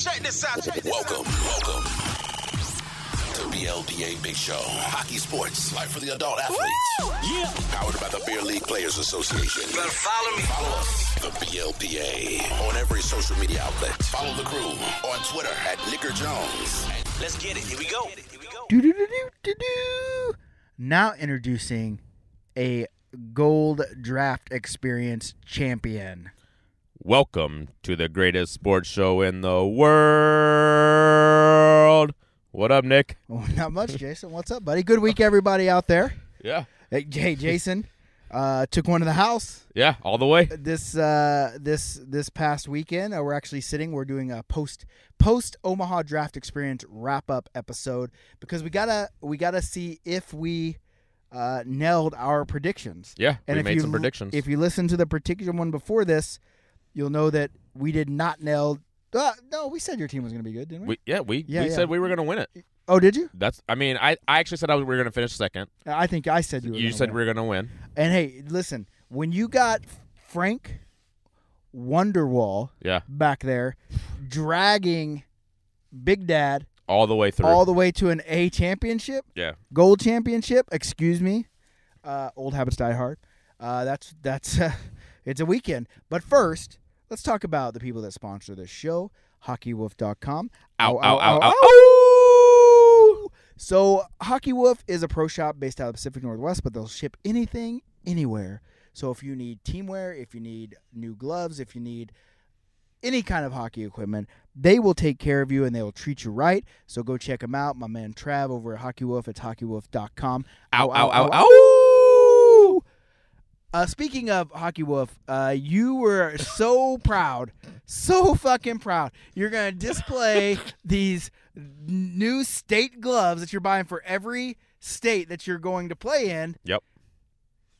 Check this out. Check this Welcome, welcome to BLPA Big Show. Hockey sports, life for the adult athletes. Yeah. Powered by the Beer League Players Association. Better follow me. Follow us, the BLPA, on every social media outlet. Follow the crew on Twitter at Nicker Jones. Let's get it. Here we go. Here we go. Do-do-do-do-do-do. Now introducing a gold draft experience champion. Welcome to the greatest sports show in the world. What up, Nick? Oh, not much, Jason. What's up, buddy? Good week, everybody out there. Yeah. Hey, hey, Jason, uh, took one to the house Yeah, all the way. this uh, this this past weekend. Uh, we're actually sitting. We're doing a post post Omaha draft experience wrap up episode because we gotta we gotta see if we uh, nailed our predictions. Yeah, And we made you some predictions. If you listen to the particular one before this, you'll know that we did not nail. Uh, no, we said your team was going to be good, didn't we? we, yeah, we, Yeah, we yeah. said we were going to win it. oh, did you? That's. I mean, I, I actually said I was, we were going to finish second. I think I said you. Were You said win. we were going to win. And hey, listen, when you got Frank Wonderwall Yeah, back there dragging Big Dad all the way through. all the way to an A championship, yeah. gold championship. Excuse me, uh, old habits die hard. Uh, that's that's uh, it's a weekend. But first, let's talk about the people that sponsor this show. HockeyWolf.com. Ow, ow, ow, ow, ow. So Hockey Wolf is a pro shop based out of the Pacific Northwest, but they'll ship anything, anywhere. So if you need teamwear, if you need new gloves, if you need any kind of hockey equipment, they will take care of you and they will treat you right. So go check them out. My man Trav over at Hockey Wolf. It's hockeywolf.com. Ow, ow, ow, ow. Uh, speaking of Hockey Wolf, uh, you were so proud, so fucking proud. You're going to display these new state gloves that you're buying for every state that you're going to play in. Yep.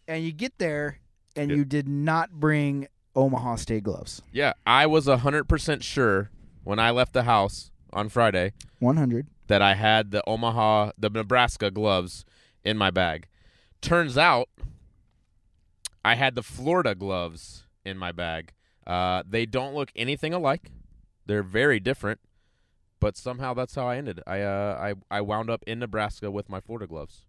And you get there and Yep. you did not bring Omaha State gloves. Yeah, I was 100% sure when I left the house on Friday 100. that I had the Omaha, the Nebraska gloves in my bag. Turns out I had the Florida gloves in my bag. Uh, they don't look anything alike. They're very different, but somehow that's how I ended. I uh, I I wound up in Nebraska with my Florida gloves.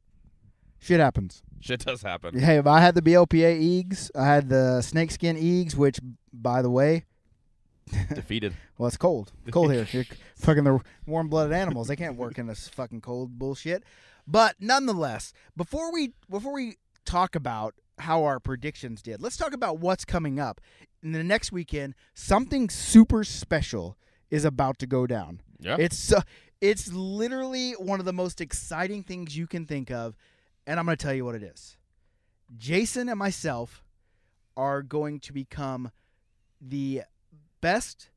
Shit happens. Shit does happen. Hey, if I had the BLPA Eags, I had the snakeskin Eags, which, by the way, Defeated. Well, it's cold. Cold here. You're fucking the warm-blooded animals. They can't work in this fucking cold bullshit. But nonetheless, before we before we talk about how our predictions did, let's talk about what's coming up. In the next weekend, something super special is about to go down. Yeah. It's uh, it's literally one of the most exciting things you can think of, and I'm going to tell you what it is. Jason and myself are going to become the best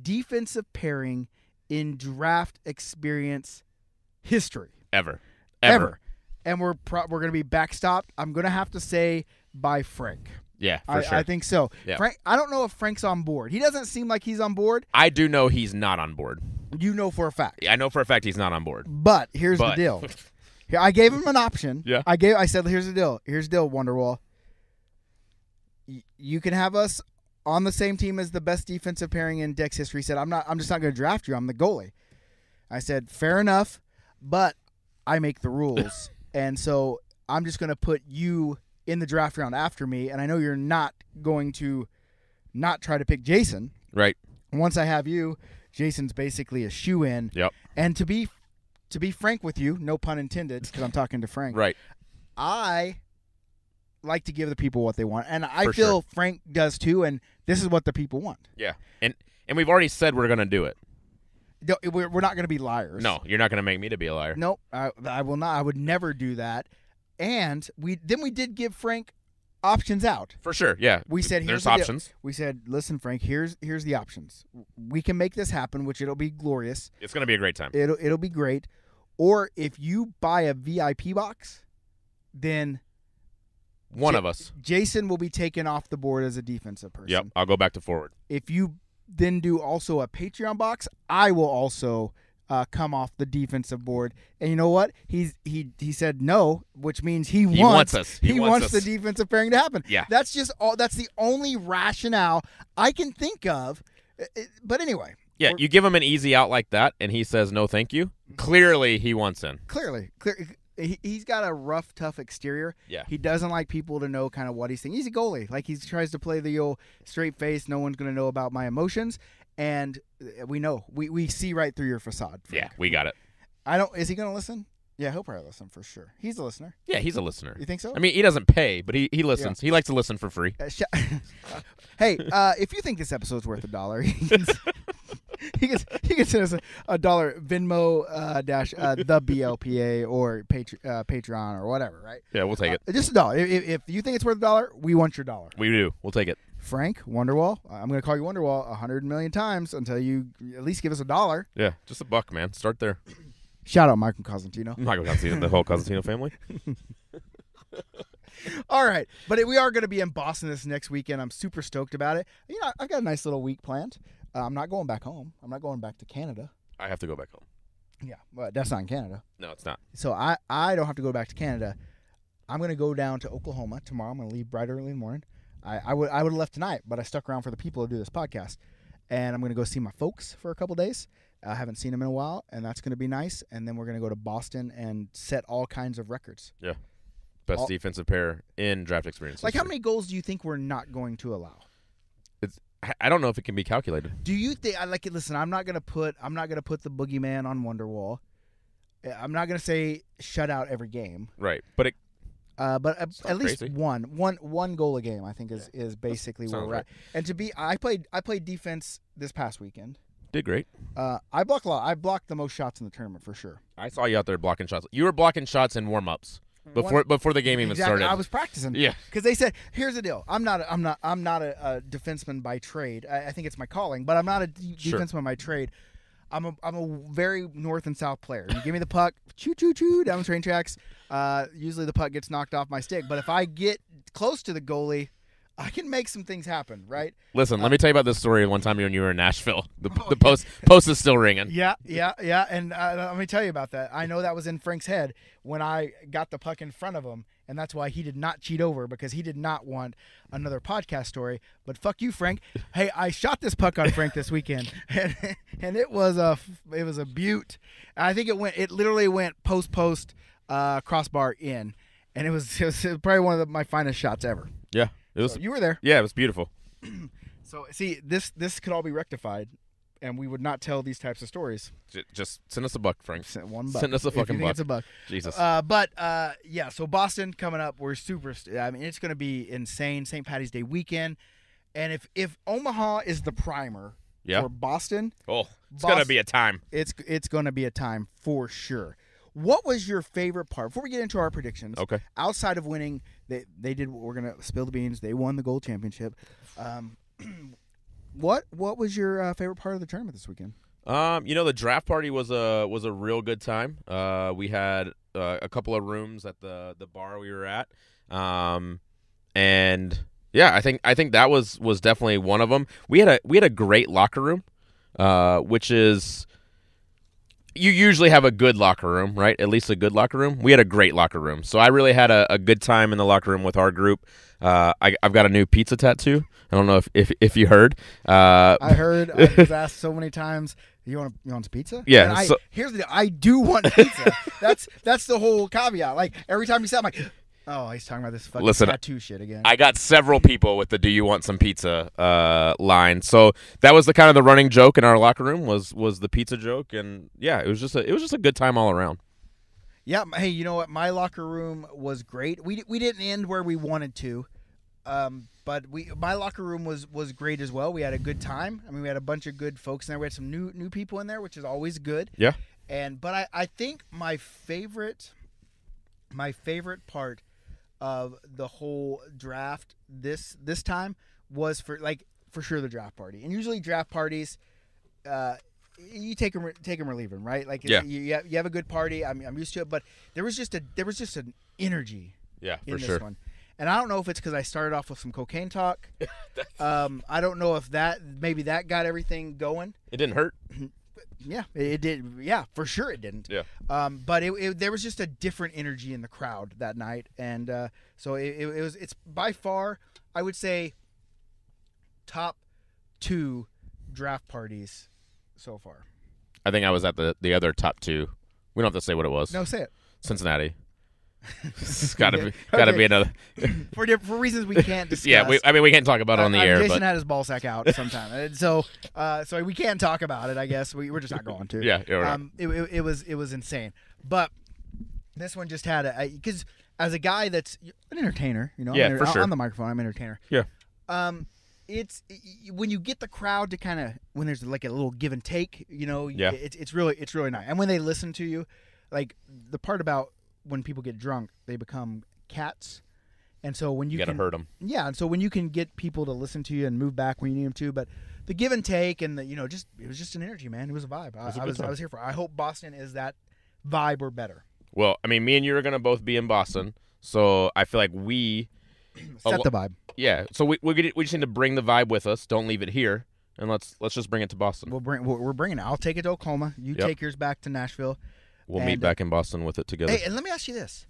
defensive pairing in draft experience history Ever. ever. Ever. And we're pro- we're going to be backstopped. I'm going to have to say by Frank. Yeah, for I, sure. I think so. Yeah. Frank, I don't know if Frank's on board. He doesn't seem like he's on board. I do know he's not on board. You know for a fact. I know for a fact he's not on board. But here's But- the deal. Here, I gave him an option. Yeah. I gave. I said, "Here's the deal. Here's the deal, Wonderwall. Y- you can have us on the same team as the best defensive pairing in Dex history." He said, "I'm not. I'm just not going to draft you. I'm the goalie." I said, "Fair enough, but I make the rules, and so I'm just going to put you in the draft round after me. And I know you're not going to not try to pick Jason. Right. Once I have you, Jason's basically a shoe in. Yep. And to be to be frank with you, no pun intended, because I'm talking to Frank. Right. I like to give the people what they want, and I For feel Frank does too. And this is what the people want. Yeah. And and we've already said we're gonna do it. No, We're, we're not going to be liars. No, you're not gonna make me to be a liar. Nope. I, I will not. I would never do that. And we then we did give Frank options out. For sure. Yeah. We said here's there's the deal. options. We said, listen, Frank. Here's here's the options. We can make this happen, which it'll be glorious. It's gonna be a great time. It'll it'll be great. Or if you buy a VIP box, then One Ja- of us. Jason will be taken off the board as a defensive person. Yep. I'll go back to forward. If you then do also a Patreon box, I will also uh, come off the defensive board. And you know what? He's he he said no, which means he, He wants, wants us. He, He wants, wants the defensive pairing to happen. Yeah. That's just all. That's the only rationale I can think of. But anyway, Yeah, you give him an easy out like that, and he says no, thank you. Clearly, he wants in. clearly, clear, he, he's got a rough, tough exterior. Yeah. He doesn't like people to know kind of what he's thinking. He's a goalie. Like he tries to play the old straight face. No one's going to know about my emotions. And uh, we know we, we see right through your facade. Yeah, we got it. I don't. Is he going to listen? Yeah, he'll probably listen for sure. He's a listener. Yeah, he's a listener. You think so? I mean, he doesn't pay, but he, he listens. He likes to listen for free. Uh, sh- hey, uh, if you think this episode's worth a dollar, he can, he can, send us a, a dollar Venmo uh, dash uh, the BLPA or Patre- uh, Patreon or whatever, right? Yeah, we'll take it. Uh, just a dollar. If, if- if you think it's worth a dollar, we want your dollar. We do. We'll take it. Frank Wonderwall, I'm going to call you Wonderwall a hundred million times until you at least give us a dollar. Yeah, just a buck, man. Start there. Shout out Michael Cosentino. Michael Cosentino, the whole Cosentino family. All right, but it, we are going to be in Boston this next weekend. I'm super stoked about it. You know, I've got a nice little week planned. Uh, I'm not going back home. I'm not going back to Canada. I have to go back home. Yeah, but that's not in Canada. No, it's not. So I, I don't have to go back to Canada. I'm going to go down to Oklahoma tomorrow. I'm going to leave bright early in the morning. I, I would I would have left tonight, but I stuck around for the people to do this podcast, and I'm going to go see my folks for a couple days. I haven't seen them in a while, and that's going to be nice. And then we're going to go to Boston and set all kinds of records. Yeah, best All- defensive pair in draft experience. Like how many goals do you think we're not going to allow? I- don't know if it can be calculated. Do you think? I like it. Listen, I'm not gonna put. I'm not gonna put the boogeyman on Wonderwall. Uh, I'm not gonna say shut out every game. Right, but it, Uh, but at, at least crazy. one, one, one goal a game, I think is is basically where we're at. And to be, I played, I played defense this past weekend. did great. Uh, I blocked a lot. I blocked the most shots in the tournament for sure. I saw you out there blocking shots. You were blocking shots in warm ups before One- before the game even exactly. started. I was practicing. Yeah. Because they said, here's the deal. I'm not. A, I'm not. I'm not a, a defenseman by trade. I, I think it's my calling, but I'm not a de- Sure. defenseman by trade. I'm a. I'm a very north and south player. You give me the puck, choo choo choo down the train tracks. Uh, usually the puck gets knocked off my stick, but if I get close to the goalie, I can make some things happen. Right? Listen, let me tell you about this story. One time when you were in Nashville, the, the post post is still ringing. Yeah, yeah, yeah. And uh, let me tell you about that. I know that was in Frank's head when I got the puck in front of him, and that's why he did not cheat over because he did not want another podcast story. But fuck you, Frank. Hey, I shot this puck on Frank this weekend, and, and it was a it was a beaut. I think it went. It literally went post post uh, crossbar in, and it was, it was probably one of the, my finest shots ever. Yeah, it was. So you were there. Yeah, it was beautiful. So see, this this could all be rectified, and we would not tell these types of stories. J- just send us a buck, Frank. Send one buck. Send us a fucking buck. It's a buck. Jesus. Uh, but uh, yeah, so Boston coming up. We're super. st- I mean, it's going to be insane. St. Patty's Day weekend, and if if Omaha is the primer Yeah. for Boston, oh, it's gonna be a time. it's it's going to be a time for sure. What was your favorite part before we get into our predictions? Okay. Outside of winning, they they did. We're going to spill the beans. They won the gold championship. Um, what what was your uh, favorite part of the tournament this weekend? Um, you know, the draft party was a was a real good time. Uh, we had uh, a couple of rooms at the the bar we were at. Um, and yeah, I think I think that was was definitely one of them. We had a we had a great locker room, uh, which is you usually have a good locker room, right? At least a good locker room. We had a great locker room, so I really had a, a good time in the locker room with our group. Uh, I, I've got a new pizza tattoo. I don't know if if, if you heard. Uh, I heard I was asked so many times. You want you want pizza? Yeah, And I, here's the. I do want pizza. that's that's the whole caveat. Like every time you say, I'm like, oh, he's talking about this fucking Listen, tattoo shit again. I got several people with the "Do you want some pizza?" uh, line. So that was the kind of the running joke in our locker room was was the pizza joke, and yeah, it was just a it was just a good time all around. yeah. Hey, you know what? My locker room was great. We we didn't end where we wanted to, um, but we my locker room was was great as well. We had a good time. I mean, we had a bunch of good folks in there. We had some new new people in there, which is always good. Yeah, and but I, I think my favorite my favorite part of the whole draft this this time was for like for sure the draft party and usually draft parties uh you take them take them or leave them right like Yeah. you, you, have, you have a good party I'm, I'm used to it but there was just a there was just an energy yeah, in for this sure. one and I don't know if it's because I started off with some cocaine talk. um, I don't know if that maybe that got everything going. It didn't hurt. Yeah, it, did. Yeah, for sure it didn't. Yeah. Um, but it, it, there was just a different energy in the crowd that night, and uh, so it, it, it was. It's by far, I would say, top two draft parties so far? I think I was at the the other top two. We don't have to say what it was. No, say it. Cincinnati. It's gotta Okay. be gotta Okay. be another. For for reasons we can't discuss. Yeah, we, I mean we can't talk about it on the Uh, air, Jason but had his ball sack out sometime, And so uh, so we can't talk about it. I guess we, we're just not going to. Yeah, not. um, it, it, it was it was insane, but this one just had a because as a guy that's an entertainer, you know, Yeah, I'm for sure. on the microphone, I'm an entertainer. Yeah. Um, it's when you get the crowd to kind of when there's like a little give and take, you know, Yeah. it's it's really it's really nice. And when they listen to you, like the part about when people get drunk, they become cats. And so when you, you gotta can, hurt them. yeah, and so when you can get people to listen to you and move back when you need them to, but the give and take and the you know just it was just an energy, man. It was a vibe. I was I was I was here for. I hope Boston is that vibe or better. Well, I mean, me and you are gonna both be in Boston, so I feel like we, Set lo- the vibe. yeah. So we we, we just need to bring the vibe with us. Don't leave it here, and let's let's just bring it to Boston. We'll bring we're we're bringing it. I'll take it to Oklahoma. You Yep. take yours back to Nashville. We'll meet back in Boston with it together. Hey, and let me ask you this: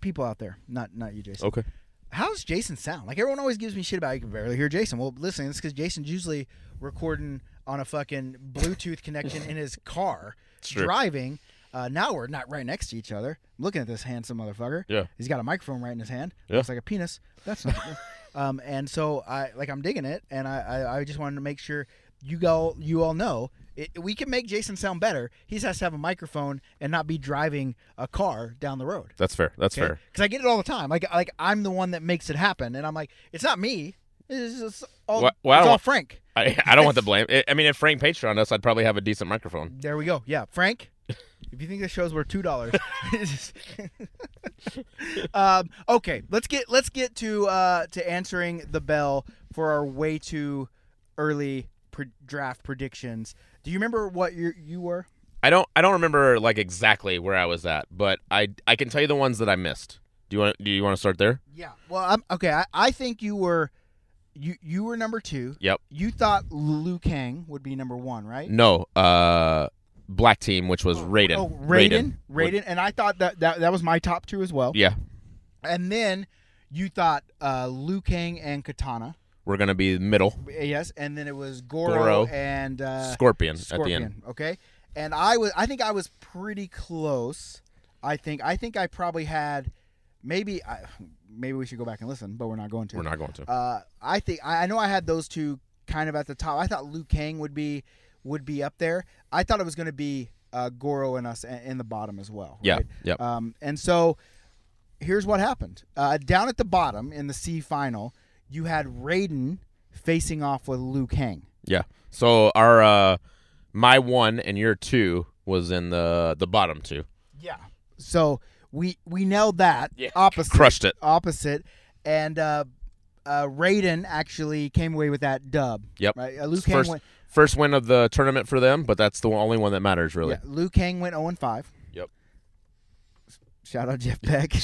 people out there, not not you, Jason. okay. How's Jason sound? Like everyone always gives me shit about you can barely hear Jason. Well, listen, it's because Jason's usually recording on a fucking Bluetooth connection in his car, driving. Uh, now we're not right next to each other. I'm looking at this handsome motherfucker. Yeah. he's got a microphone right in his hand. Yeah. Looks like a penis. That's not. um, and so I like I'm digging it, and I, I I just wanted to make sure you go you all know it, we can make Jason sound better. He just has to have a microphone and not be driving a car down the road. That's fair. That's fair. Because I get it all the time. Like like I'm the one that makes it happen, and I'm like, it's not me. It's, all, Well- well, it's all Frank. I, I don't want the blame. I- I mean, if Frank Patreon us, I'd probably have a decent microphone. There we go. Yeah, Frank. if you think this show's worth two dollars, um, okay. Let's get let's get to uh, to answering the bell for our way too early pre- draft predictions. Do you remember what you you were? I don't I don't remember like exactly where I was at, but I I can tell you the ones that I missed. Do you want do you want to start there? Yeah. Well, I'm okay. I, I think you were you you were number two. Yep. You thought Liu Kang would be number one, right? No, uh Black Team, which was Raiden. Oh, Raiden, Would- Raiden, and I thought that, that that was my top two as well. Yeah. And then you thought uh, Liu Kang and Kitana. We're gonna be middle. Yes, and then it was Goro, Goro. and uh, Scorpion, at the end. Okay, and I was I think I was pretty close. I think I think I probably had maybe I, maybe we should go back and listen, but we're not going to. We're not going to. Uh, I think I I know I had those two kind of at the top. I thought Liu Kang would be would be up there. I thought it was going to be uh, Goro and us in the bottom as well. Yeah, right? yep. Um, and so here's what happened. Uh, down at the bottom in the C final, you had Raiden facing off with Liu Kang. Yeah. So our uh my one and your two was in the the bottom two. Yeah. So we we nailed that. Yeah. Opposite. Crushed it. Opposite. And uh, uh, Raiden actually came away with that dub. Yep. Right. Uh, Liu Kang First went. first win of the tournament for them, but that's the only one that matters really. Yeah, Liu Kang went 0 and 5. Shout out Jeff Beck.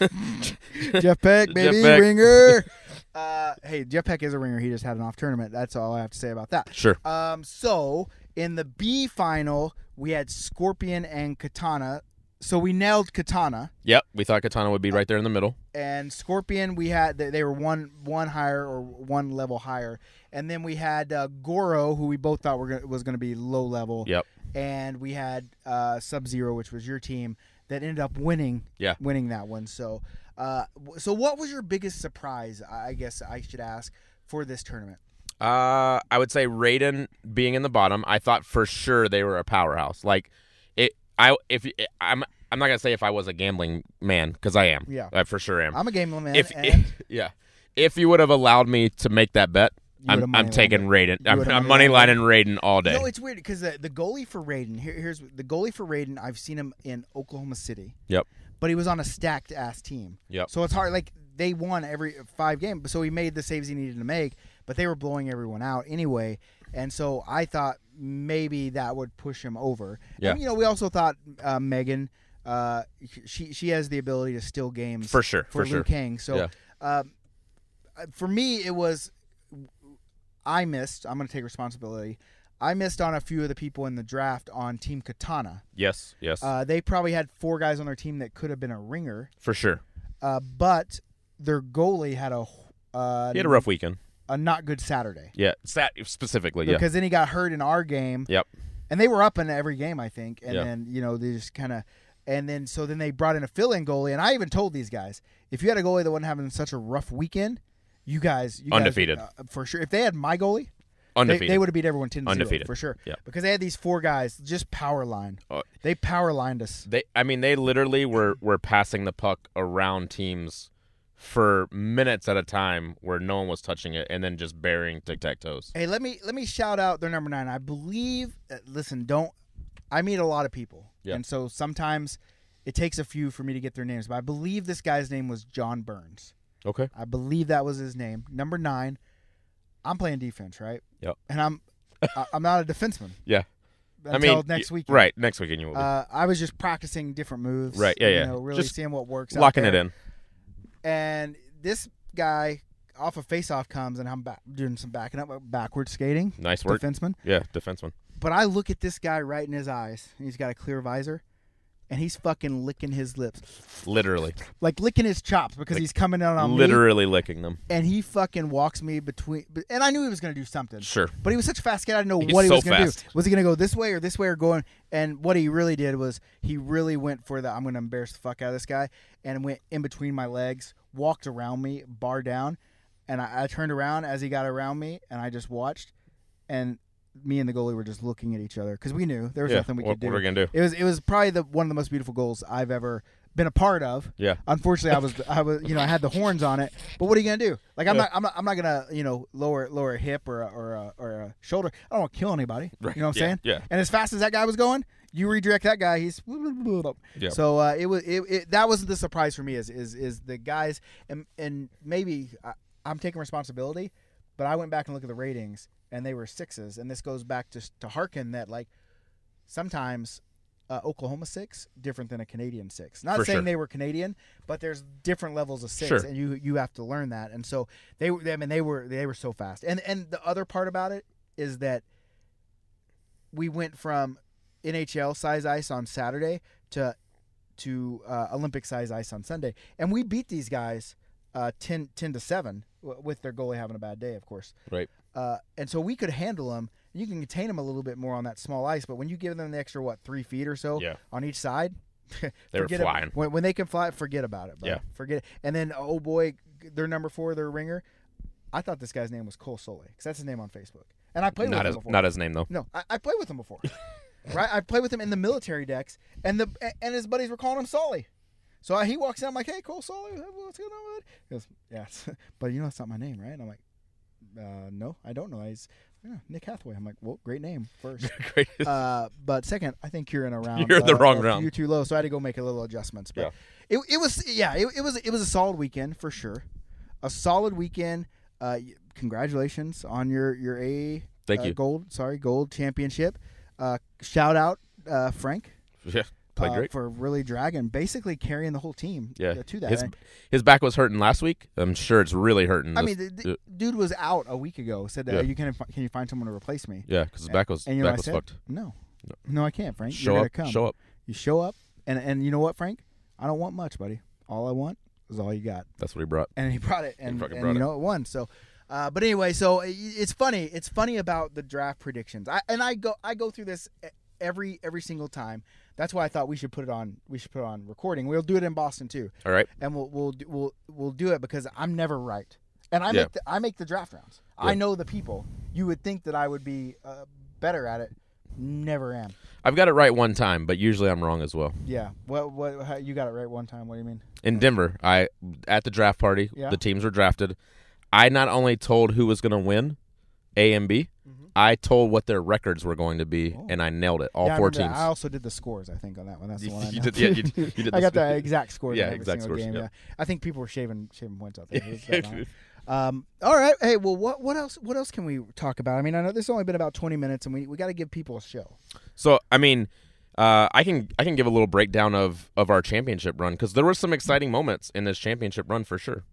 Jeff Peck, baby, Peck. ringer. Uh, hey, Jeff Peck is a ringer. He just had an off tournament. That's all I have to say about that. sure. Um, so in the B final, we had Scorpion and Kitana. So we nailed Kitana Yep. We thought Kitana would be right there in the middle. and Scorpion. We had they, they were one one higher or one level higher, and then we had uh, Goro, who we both thought were gonna, was going to be low level. Yep. And we had uh, Sub Zero, which was your team, that ended up winning. Yeah. Winning that one. So, uh, so what was your biggest surprise? I guess I should ask for this tournament. Uh, I would say Raiden being in the bottom. I thought for sure they were a powerhouse. Like it, I if I'm I'm not gonna say if I was a gambling man because I am. Yeah. I for sure am. I'm a gambling man. if, and yeah, if you would have allowed me to make that bet, I'm I'm taking Raiden. I'm, I'm money lining Raiden all day. No, it's weird because the, the goalie for Raiden. Here, here's the goalie for Raiden. I've seen him in Oklahoma City, yep. but he was on a stacked ass team. Yep. So it's hard. Like they won every five games, so he made the saves he needed to make. But they were blowing everyone out anyway, and so I thought maybe that would push him over. Yeah. And, you know, we also thought uh, Megan. Uh, she she has the ability to steal games For sure, for for Liu sure. Kang. So, Yeah. um, uh, for me, it was I missed. I'm going to take responsibility. I missed on a few of the people in the draft on Team Kitana. Yes. Yes. Uh, they probably had four guys on their team that could have been a ringer, for sure. uh, but their goalie had a uh, He had a rough weekend. a not good Saturday Yeah, sat specifically. Yeah, because then he got hurt in our game. Yep. And they were up in every game, I think. And Yeah. then you know they just kind of, and then so then they brought in a fill-in goalie, and I even told these guys if you had a goalie that wasn't having such a rough weekend, you guys, you guys, Undefeated. uh, for sure. If they had my goalie, they, undefeated. they would have beat everyone 10 Undefeated. for sure. Yeah. Because they had these four guys just power line. Oh. They power lined us. They, I mean, they literally were were passing the puck around teams for minutes at a time, where no one was touching it, and then just burying tic tac toes. Hey, let me let me shout out their number nine. I believe. uh, Listen, don't. I meet a lot of people, Yeah. and so sometimes it takes a few for me to get their names. But I believe this guy's name was John Burns. Okay. I believe that was his name. Number nine. I'm playing defense, right? Yep. And I'm I- I'm not a defenseman. Yeah. Until I mean, next week. Right. Next weekend you will be Uh, I was just practicing different moves. Right, yeah, you yeah. Know, really Just seeing what works. out locking it in. And this guy off of face-off comes, and I'm back, doing some backing up, backward skating. Nice work. Defenseman. Yeah, defenseman. But I look at this guy right in his eyes, and he's got a clear visor, and he's fucking licking his lips, Literally, like licking his chops because Like, he's coming out on me. literally licking them. And he fucking walks me between, and I knew he was gonna do something. Sure. But he was such a fast kid, I didn't know He's what he so was gonna fast. do. Was he gonna go this way or this way or going? And what he really did was he really went for the I'm gonna embarrass the fuck out of this guy, and went in between my legs, walked around me, bar down, and I, I turned around as he got around me, and I just watched, and me and the goalie were just looking at each other because we knew there was Yeah. nothing we what, could do. what are we gonna do? It was it was probably the one of the most beautiful goals I've ever been a part of. Yeah. Unfortunately, I was I was you know I had the horns on it, but what are you gonna do? Like I'm Yeah. not I'm not I'm not gonna you know lower lower a hip or a, or a, or a shoulder. I don't want to kill anybody. Right. You know what I'm Yeah, saying? yeah. And as fast as that guy was going, you redirect that guy, he's Yeah. so uh, it was it, it that was the surprise for me is is is the guys and and maybe I, I'm taking responsibility, but I went back and looked at the ratings and they were sixes, and this goes back to to hearken that like sometimes. Uh, Oklahoma six different than a Canadian six. Not For saying sure. they were Canadian, but there's different levels of six, Sure. and you you have to learn that. And so they were. I mean, they were they were so fast. And and the other part about it is that we went from NHL size ice on Saturday to to uh, Olympic size ice on Sunday, and we beat these guys uh, 10, 10 to seven w- with their goalie having a bad day, of course. Right. Uh, and so we could handle them. You can contain them a little bit more on that small ice, but when you give them the extra what three feet or so Yeah. on each side, They were forget it. flying. When, when they can fly, forget about it. bud. Yeah. forget it. And then oh boy, their number four, their ringer. I thought this guy's name was Cole Sole because that's his name on Facebook, and I played Not with his him before. not his name though. No, I, I played with him before. right? I played with him in the military DEX, and the and his buddies were calling him Sully. So I, he walks in, I'm like, "Hey, Cole Sully, what's going on?" bud?" He goes, "Yeah, but you know that's not my name, right?" And I'm like, uh, "No, I don't know." He's yeah, Nick Hathaway. I'm like, "Well, great name first. Great. uh, but second, I think you're in a round. You're in the uh, wrong a round. few too low, so I had to go make a little adjustments. But Yeah. it, it was yeah, it, it was it was a solid weekend for sure. A solid weekend. Uh, congratulations on your your A Thank uh, you. gold sorry gold championship. Uh, shout out uh, Frank Yeah. Played uh, great. for really dragging, basically carrying the whole team Yeah. uh, to that. His his back was hurting last week. I'm sure it's really hurting. I this- mean, the, the dude was out a week ago. Said, uh, Yeah. "You can can you find someone to replace me?" yeah, because his back was and you know back was said? fucked. No, no, I can't, Frank. Show up. Show up. You show up, and and you know what, Frank? I don't want much, buddy. All I want is all you got. That's what he brought. And he brought it, and, fucking and brought you know it won. So, uh, but anyway, so it's funny. It's funny about the draft predictions. I and I go I go through this every every single time. That's why I thought we should put it on. We should put it on recording. We'll do it in Boston too, All right. and we'll we'll do- we'll we'll do it because I'm never right, and I Yeah. make the, I make the draft rounds. I know the people. You would think that I would be uh, better at it. Never am. I've got it right one time, but usually I'm wrong as well. Yeah. What what how, you got it right one time? What do you mean? In Denver, I at the draft party, Yeah. the teams were drafted. I not only told who was going to win, A and B, I told what their records were going to be. Oh. and I nailed it. All Yeah, I four that. teams. I also did the scores. I think on that one. That's the one. I you did- yeah, you- you did I got the exact scores. Yeah, every exact scores, Game, yeah. yeah. I think people were shaving shaving points out there. It was that long. um, all right. Hey, well, what what else? What else can we talk about? I mean, I know this has only been about twenty minutes, and we we got to give people a show. So I mean, uh, I can I can give a little breakdown of of our championship run because there were some exciting moments in this championship run for sure.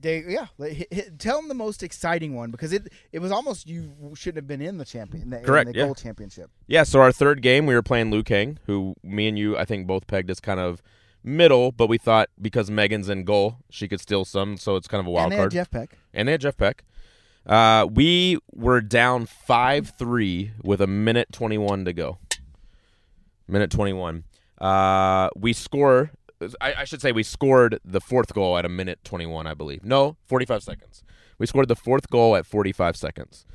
They yeah. hit, hit, tell them the most exciting one because it it was almost you shouldn't have been in the champion. The, Correct, In the yeah. gold championship. Yeah, so our third game we were playing Liu Kang, who me and you I think both pegged as kind of middle, but we thought because Megan's in goal, she could steal some, so it's kind of a wild and they card. had Jeff Peck. and they had Jeff Peck. Uh, we were down five three with a minute twenty one to go. Minute twenty one. Uh, we score. I, I should say we scored the fourth goal at a minute twenty one. I believe. No, forty five seconds. We scored the fourth goal at forty five seconds.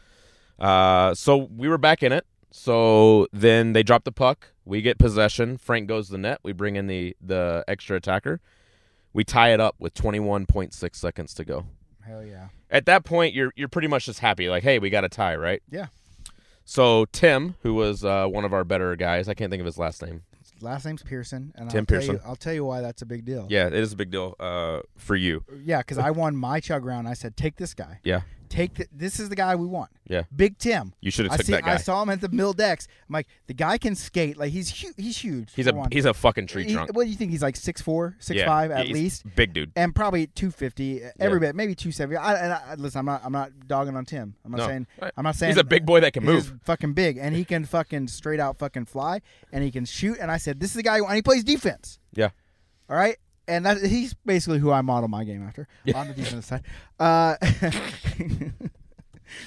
Uh, so we were back in it. So then they drop the puck. We get possession. Frank goes to the net. We bring in the the extra attacker. We tie it up with 21.6 seconds to go. Hell yeah. At that point, you're you're pretty much just happy, like, hey, we got a tie, right? Yeah. So Tim, who was uh, one of our better guys, I can't think of his last name. Last name's Pearson, and Tim I'll tell you, I'll tell you why that's a big deal. Yeah, it is a big deal uh, for you. Yeah, because I won my chug round. I said, take this guy. Yeah, Take the, this is the guy we want. yeah. Big Tim. You should have I took see. that guy. I saw him at the Mill DEX. I'm like, the guy can skate. Like he's huge. He's huge. he's a one. he's a fucking tree He- trunk. What do you think? He's like 6'4", 6'5", yeah, at he's least, big dude. and probably two fifty uh, every Yeah. bit, maybe two seventy. I, and I, listen, I'm not I'm not dogging on Tim. I'm not No. saying Right. I'm not saying He's a big boy that can move. he's move. fucking big, and he can fucking straight out fucking fly, and he can shoot. And I said, this is the guy, and he plays defense. Yeah, All right. And that he's basically who I model my game after on the defensive side. Uh,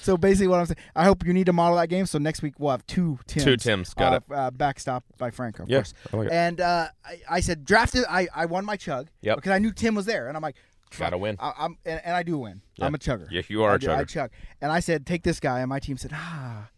so basically, what I'm saying, I hope you need to model that game. So next week we'll have two Tims. Two Tims, got uh, it. Uh, backstop by Frank, of Yeah, course. I like it. And uh, I, I said drafted. I, I won my chug. Yep. Because I knew Tim was there, and I'm like, Gotta win. I, I'm and, and I do win. I'm a chugger. Yeah, you are I a do- I chugger. chug. And I said, take this guy, and my team said, ah.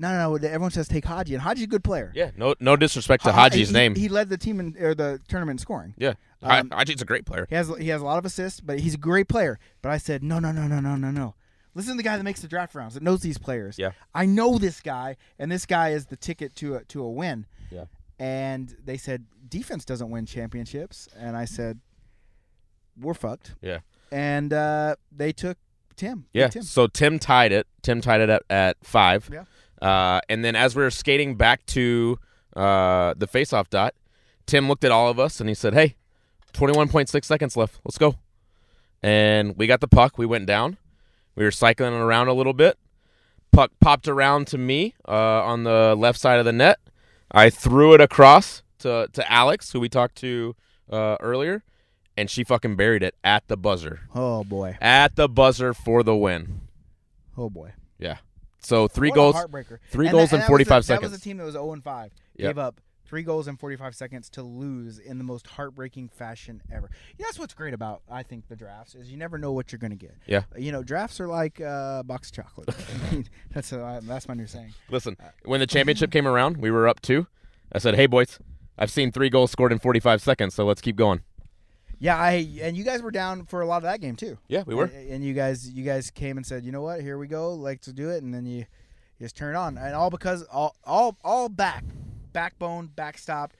No, no, no. Everyone says take Haji, and Haji's a good player. yeah. No, no disrespect to Ha- Haji's he- name. He led the team in or the tournament in scoring. yeah, Um, Haji's a great player. He has he has a lot of assists, but he's a great player. But I said, no, no, no, no, no, no, no. Listen to the guy that makes the draft rounds that knows these players. Yeah. I know this guy, and this guy is the ticket to a to a win. Yeah. And they said defense doesn't win championships, and I said, we're fucked. Yeah. And uh, they took Tim. Yeah. Tim. So Tim tied it. Tim tied it at, at five. Yeah. Uh, and then as we were skating back to uh, the face-off dot, Tim looked at all of us and he said, "Hey, 21.6 seconds left. Let's go." And we got the puck. We went down. We were cycling around a little bit. Puck popped around to me uh, on the left side of the net. I threw it across to to Alex, who we talked to uh, earlier, and she fucking buried it at the buzzer. Oh boy. At the buzzer for the win. Oh boy. Yeah. So three What goals. Heartbreaker. three And goals that- in was 45 the- That seconds. was a team that was 0 and 5. Yep. Gave up three goals in 45 seconds to lose in the most heartbreaking fashion ever. You know, that's what's great about I think the drafts is you never know what you're going to get. Yeah. You know, drafts are like uh, a box of chocolate. That's a, that's my new saying. Listen, when the championship came around, we were up two. I said, "Hey boys, I've seen three goals scored in 45 seconds, so let's keep going." Yeah, I and you guys were down for a lot of that game too. Yeah, we were. And, and you guys you guys came and said, "You know what? Here we go. Like to do it." And then you, you just turn it on. And all because all all all back backbone, backstop,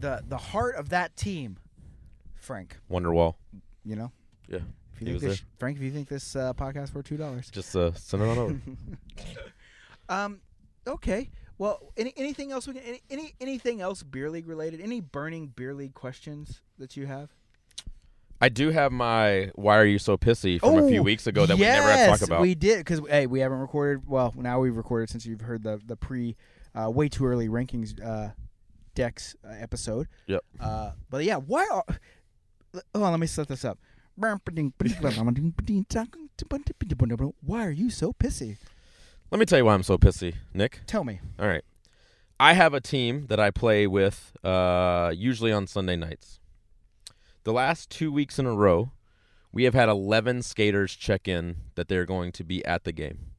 the the heart of that team, Frank, Wonderwall. you know? Yeah. If you He think was this, there. Frank, if you think this uh, podcast worth two dollars, Just uh, send it on over. um, okay. Well, any anything else we can any, any anything else beer league related? Any burning beer league questions that you have? I do have my "Why are you so pissy?" from a few Oh, weeks ago that we never had to talk about. We did because hey, we haven't recorded. Well, now we've recorded since you've heard the the pre, uh, way too early rankings uh, DEX uh, episode. Yep. Uh, but yeah, why are? Hold on, let me set this up. Why are you so pissy? Let me tell you why I'm so pissy, Nick. Tell me. All right. I have a team that I play with uh, usually on Sunday nights. The last two weeks in a row, we have had 11 skaters check in that they're going to be at the game.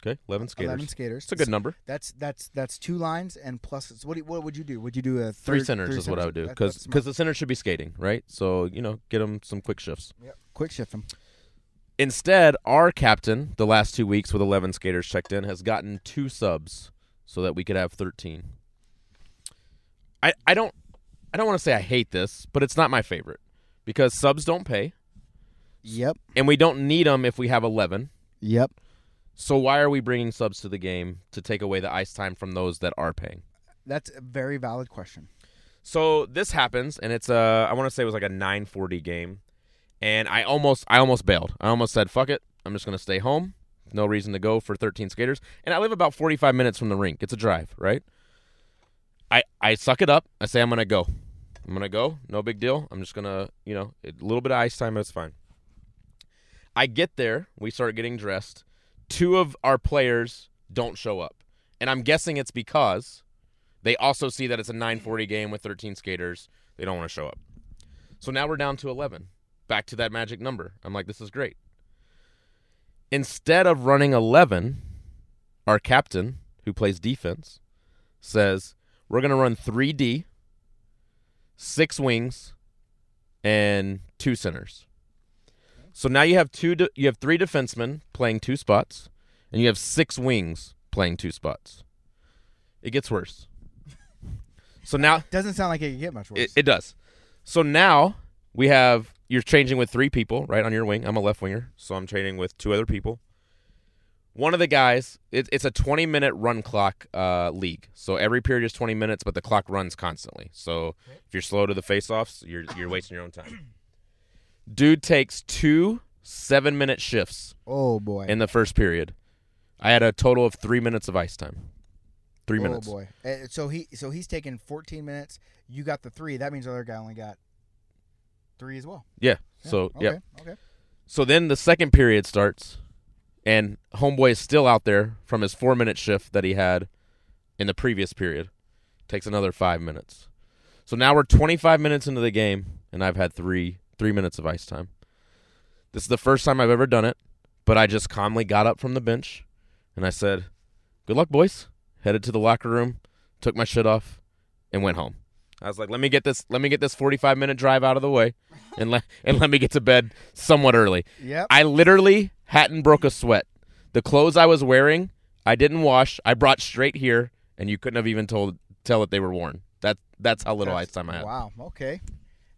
Okay, 11 skaters. Eleven skaters. It's a good number. That's that's that's two lines and plus. What do what would you do? Would you do a three centers three is what I would do That- because the center should be skating, right? So you know, get them some quick shifts. Yep. quick shift them. Instead, our captain, the last two weeks with 11 skaters checked in, has gotten two subs so that we could have 13. I I don't I don't want to say I hate this, but it's not my favorite because subs don't pay Yep. and we don't need them if we have 11. Yep. So why are we bringing subs to the game to take away the ice time from those that are paying? That's a very valid question. So this happens, and it's a I want to say it was like a 940 game, and I almost I almost bailed. I almost said fuck it, I'm just gonna stay home. No reason to go for 13 skaters, and I live about 45 minutes from the rink. It's a drive, right? I I suck it up. I say I'm gonna go. I'm gonna go. No big deal. I'm just gonna you know a little bit of ice time, but it's fine. I get there. We start getting dressed. two of our players don't show up. And I'm guessing it's because they also see that it's a 940 game with 13 skaters. They don't want to show up. So now we're down to 11. Back to that magic number. I'm like, this is great. Instead of running 11, our captain, who plays defense, says, we're going to run 3D, six wings, and two centers. So now you have two. De- you have three defensemen playing two spots, and you have six wings playing two spots. It gets worse. So now Doesn't sound like it could get much worse. it, it does. So now we have you're changing with three people right on your wing. I'm a left winger, so I'm trading with two other people. One of the guys, it, it's a 20 minute run clock uh, league. So every period is 20 minutes, but the clock runs constantly. So if you're slow to the face-offs, you're you're wasting your own time. Dude takes two seven minute shifts oh boy. in the first period. I had a total of three minutes of ice time. Three oh minutes. Oh boy. Uh, so he so he's taking 14 minutes. You got the three. That means the other guy only got three as well. Yeah. Yeah, So okay, yeah. Okay. So then the second period starts, and Homeboy is still out there from his four minute shift that he had in the previous period. Takes another five minutes. So now we're 25 minutes into the game, and I've had three three minutes of ice time. This is the first time I've ever done it, but I just calmly got up from the bench, and I said, "Good luck, boys." Headed to the locker room, took my shit off, and went home. I was like, "Let me get this. Let me get this 45 minute drive out of the way, and let and let me get to bed somewhat early." Yep. I literally hadn't broke a sweat. The clothes I was wearing, I didn't wash. I brought straight here, and you couldn't have even told tell that they were worn. That that's how little That's- ice time I had. Wow. Okay.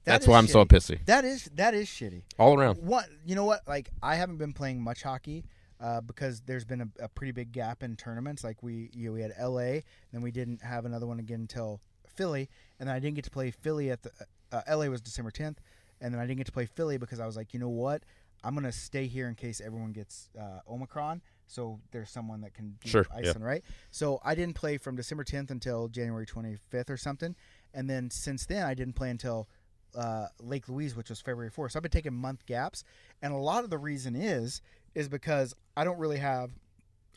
That That's why I'm so pissy That is that is shitty. all around. What you know? What like I haven't been playing much hockey uh, because there's been a, a pretty big gap in tournaments. Like we you know, we had L.A. then we didn't have another one again until Philly, and then I didn't get to play Philly at the uh, L.A. was December 10th, and then I didn't get to play Philly because I was like, you know what, I'm gonna stay here in case everyone gets uh, Omicron. So there's someone that can do Sure, ice yeah. right. So I didn't play from December 10th until January 25th or something, and then since then I didn't play until uh, Lake Louise, which was February 4th. So I've been taking month gaps, and a lot of the reason is is because I don't really have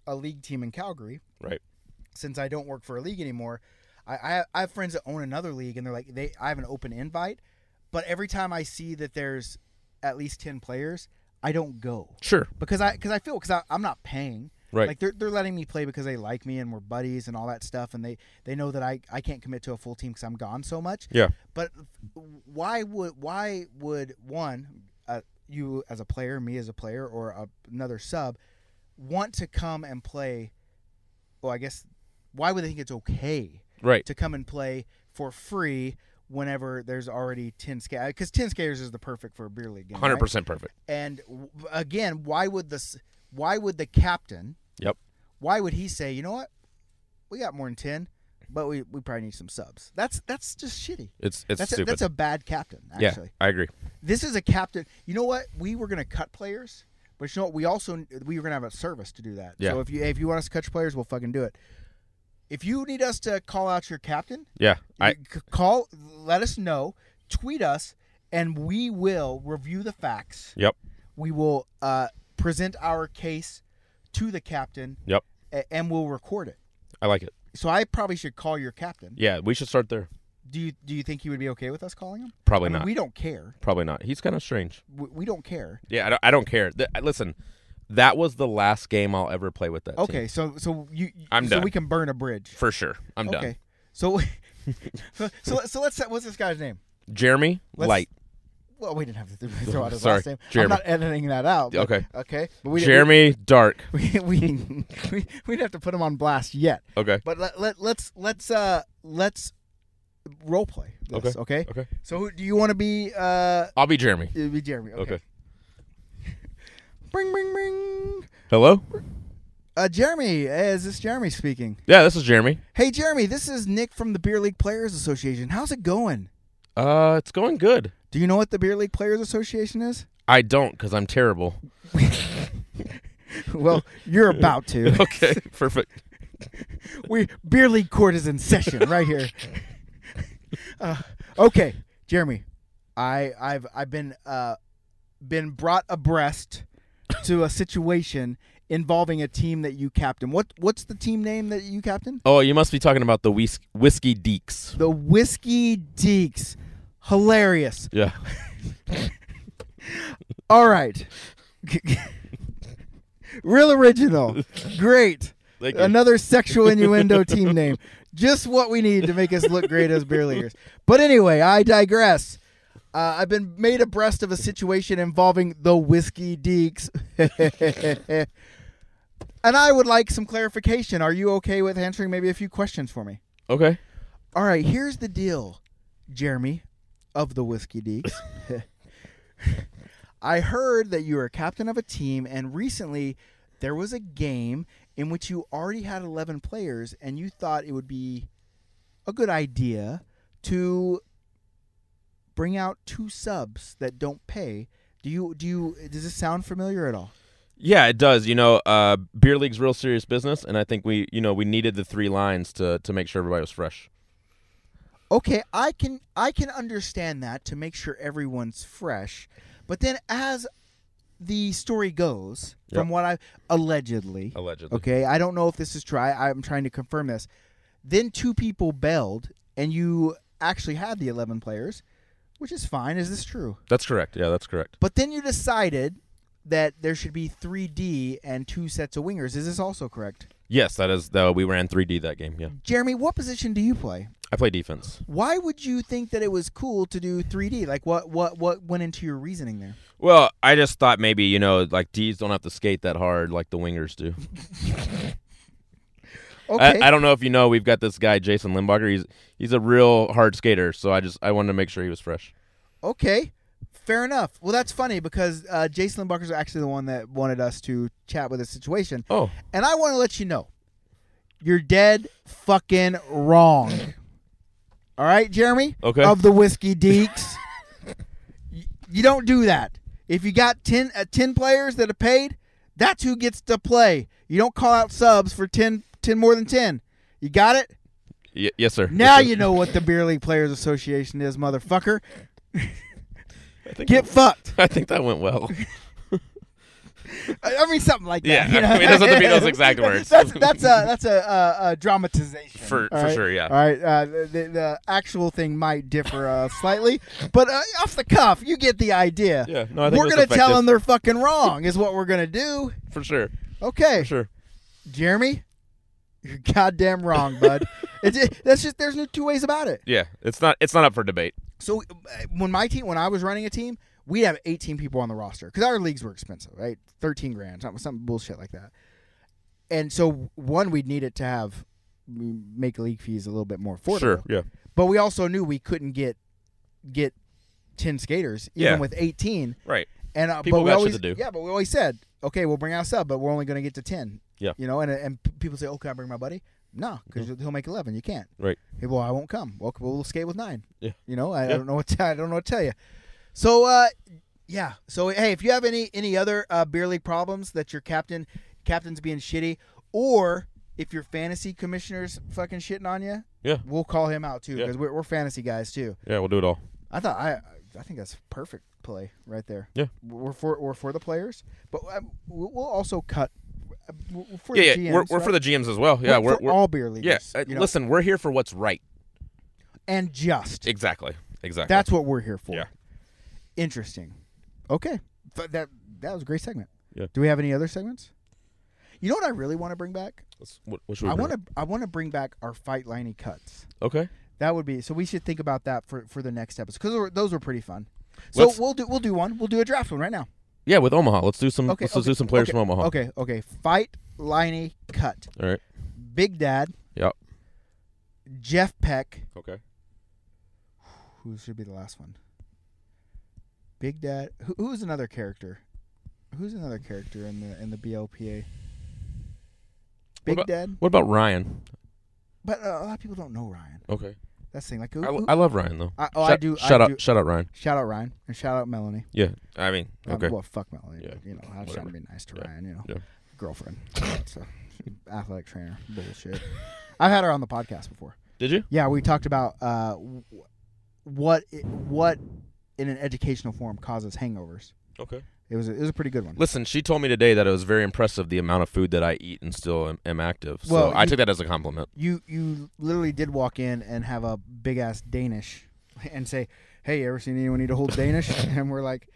a league team in Calgary. Right. Since I don't work for a league anymore, I, I I have friends that own another league, and they're like they I have an open invite, but every time I see that there's at least ten players, I don't go Sure. because I because I feel because I'm not paying. Right. Like they're they're letting me play because they like me and we're buddies and all that stuff, and they they know that I I can't commit to a full team because I'm gone so much. Yeah. But why would why would one uh, you as a player, me as a player, or a, another sub want to come and play? Well, I guess why would they think it's okay Right. to come and play for free whenever there's already ten skaters? Because ten skaters is the perfect for a beer league game. Hundred right? percent perfect. And w- again, why would this? Why would the captain? Yep. Why would he say, you know what, we got more than ten, but we, we probably need some subs? That's that's just shitty. It's it's that's a, stupid. that's a bad captain. yeah, Actually, I agree. this is a captain. You know what? We were gonna cut players, but you know what? We also we were gonna have a service to do that. Yeah. So if you if you want us to cut your players, we'll fucking do it. If you need us to call out your captain, Yeah, I call. Let us know. Tweet us, and we will review the facts yep we will uh, present our case to the captain yep. a- and we'll record it. I like it. So I probably should call your captain. Yeah, we should start there. Do you do you think he would be okay with us calling him? Probably I mean, not. We don't care. Probably not. He's kind of strange. We, we don't care. Yeah, I don't, I don't care. Th- listen, that was the last game I'll ever play with that. team. Okay, so so you I'm so done. we can burn a bridge. for sure. I'm okay. done. So so so, so let's what's this guy's name? Jeremy Let's- Light. Well, we didn't have to throw out his Sorry, last name. Jeremy. I'm not editing that out. but- Okay. Okay. But we Jeremy Dark. We we, we we we didn't have to put him on blast yet. Okay. But let, let let's let's uh let's role play this, okay? Okay. So who do you want to be uh I'll be Jeremy. it'll be Jeremy, okay. Okay. Bring bring bring. Hello. Uh Jeremy, is this Jeremy speaking? Yeah, this is Jeremy. Hey Jeremy, this is Nick from the Beer League Players Association. How's it going? Uh, it's going good. Do you know what the Beer League Players Association is? I don't because I'm terrible. well, you're about to. Okay, perfect. we Beer League Court is in session right here. Uh, okay, Jeremy, I I've I've been uh been brought abreast to a situation involving a team that you captain. What what's the team name that you captain? Oh, you must be talking about the whis- whiskey deeks. The Whiskey Deeks. Hilarious. Yeah. All right. Real original. Great. Another sexual innuendo team name. Just what we need to make us look great as beer leaguers. But anyway, I digress. Uh, I've been made abreast of a situation involving the Whiskey Deeks. and I would like some clarification. Are you okay with answering maybe a few questions for me? Okay. All right, here's the deal, Jeremy of the Whiskey Deeks. I heard that you are captain of a team, and recently there was a game in which you already had 11 players, and you thought it would be a good idea to bring out two subs that don't pay. Do you do you does this sound familiar at all? Yeah, it does. You know, uh, beer league's real serious business, and I think we, you know, we needed the three lines to to make sure everybody was fresh. Okay, I can I can understand that to make sure everyone's fresh, but then as the story goes, from what I allegedly, Allegedly. okay, I don't know if this is true. I'm trying to confirm this. Then two people bailed, and you actually had the 11 players, which is fine. Is this true? That's correct. Yeah, that's correct. But then you decided that there should be 3D and two sets of wingers. Is this also correct? Yes, that is. Though we ran 3D that game. Yeah, Jeremy, what position do you play? I play defense. Why would you think that it was cool to do 3D? Like what what what went into your reasoning there? Well, I just thought maybe you know, like D's don't have to skate that hard like the wingers do. Okay. I, I don't know if you know, we've got this guy Jason Limbacher. He's he's a real hard skater, so I just I wanted to make sure he was fresh. Okay. Fair enough. Well, that's funny because uh, Jason Limbacher's actually the one that wanted us to chat with this situation. Oh, And I want to let you know, you're dead fucking wrong. All right, Jeremy? Okay. Of the Whiskey Deeks. Y- you don't do that. If you got 10, uh, 10 players that are paid, that's who gets to play. You don't call out subs for 10, 10 more than 10. You got it? y- yes, sir. Now Yes, sir. you know what the Beer League Players Association is, motherfucker. Get fucked. I think that went well. I mean, something like that. Yeah, you know? I mean, it doesn't have to be those exact words. that's that's a that's a, a, a dramatization For- all for right? sure, yeah. All right, uh, the, the, actual thing might differ uh, slightly, but uh, off the cuff, you get the idea. Yeah, no, I think we're gonna tell them they're fucking wrong. Is what we're gonna do. for sure. Okay, For sure. Jeremy, you're goddamn wrong, bud. it's it, that's just there's no two ways about it. Yeah, it's not it's not up for debate. So uh, when my team, when I was running a team, we'd have 18 people on the roster because our leagues were expensive, right? 13 grand, something, something bullshit like that. And so one, we'd need it to have make league fees a little bit more affordable. Sure. Yeah. But we also knew we couldn't get get 10 skaters even Yeah. with 18. Right. And uh, People but we always, to do. Yeah, but we always said, okay, we'll bring out a sub, but we're only going to get to 10. Yeah. You know, and and people say, oh, can I bring my buddy? No, because he'll make 11. You can't. Right. Hey, well, I won't come. Well, we'll skate with nine. Yeah. You know, I, I don't know what to, I don't know what to tell you. So, uh, yeah. So, hey, if you have any any other uh, beer league problems that your captain captain's being shitty, or if your fantasy commissioner's fucking shitting on you, Yeah. we'll call him out too Yeah. because we're, we're fantasy guys too. Yeah, we'll do it all. I thought I I think that's perfect play right there. Yeah. We're for we're for the players, but um, we'll also cut for yeah, the yeah. GMs, we're we're for the GMs as well. Yeah, We're we're, we're all beer leagues. Yeah, uh, you know, listen, we're here for what's right. and just. Exactly. Exactly. That's what we're here for. Yeah. Interesting. Okay. Th- that that was a great segment. Yeah. Do we have any other segments? You know what I really want to bring back? What, what should we I want to I want to bring back our fight liney cuts. Okay. That would be so. We should think about that for for the next episode because those were pretty fun. So Let's- we'll do we'll do one. We'll do a draft one right now. Yeah, with Omaha. Let's do some Okay. let's okay, do some players okay, from Omaha. Okay. Okay. Fight liney cut. All right. Big Dad. Yep. Jeff Peck. Okay. Who should be the last one? Big Dad. Who, who's another character? Who's another character in the in the BLPA? Big about- Dad. What about Ryan? But uh, a lot of people don't know Ryan. Okay. That's the thing. Like, I, I love Ryan though. I- oh, I Shout- do- I Shout out do- shout out Ryan. shout out Ryan and shout out Melanie. Yeah. I mean, Um, okay. well, fuck Melanie. Yeah, but, you know, I was trying to be nice to Yeah. Ryan. You know, Yeah. girlfriend. so, athletic trainer. Bullshit. I've had her on the podcast before. Did you? Yeah, we talked about uh, what i- what in an educational form causes hangovers. Okay. It was a, it was a pretty good one. Listen, she told me today that it was very impressive the amount of food that I eat and still am, am active. So Well, I you- took that as a compliment. You you literally did walk in and have a big ass Danish, and say, "Hey, you ever seen anyone eat a whole Danish?" and we're like,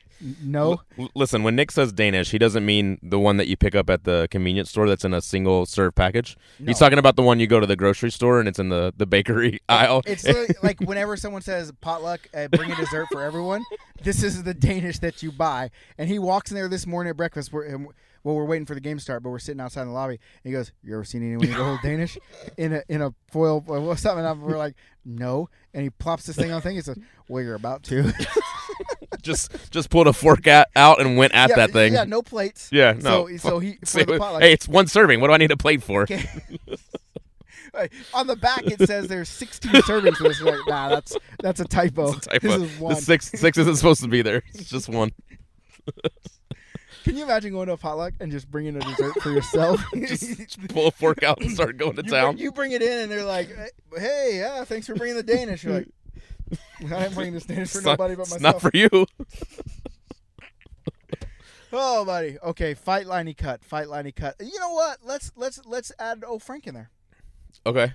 "No." L- listen, when Nick says Danish, he doesn't mean the one that you pick up at the convenience store that's in a single serve package. No. He's talking about the one you go to the grocery store and it's in the, the bakery aisle. It's like whenever someone says potluck, uh, bring a dessert for everyone. This is the Danish that you buy. And he walks in there this morning at breakfast. We're, and, well, we're waiting for the game to start, but we're sitting outside in the lobby. And he goes, "You ever seen anyone eat a whole Danish in a in a foil or something?" And we're like, "No." And he plops this thing on the thing. He says, "Well, you're about to." just just pulled a fork at, out and went at yeah, that thing. Yeah, no plates. Yeah, no. So so he for the potluck. hey, it's one serving. What do I need a plate for? Okay. Right. On the back it says there's 16 servings for this. Like, nah, that's that's a typo. A typo. This is one. The six six isn't supposed to be there. It's just one. Can you imagine going to a potluck and just bringing a dessert for yourself? Just pull a fork out and start going to you, town. bring, you bring it in and they're like, "Hey, yeah, thanks for bringing the Danish." You're like, "I didn't bring this Danish for It's not- nobody but it's myself." not for you. oh, buddy. Okay, fight liney cut, fight liney cut. You know what? Let's let's let's add old Frank in there. Okay.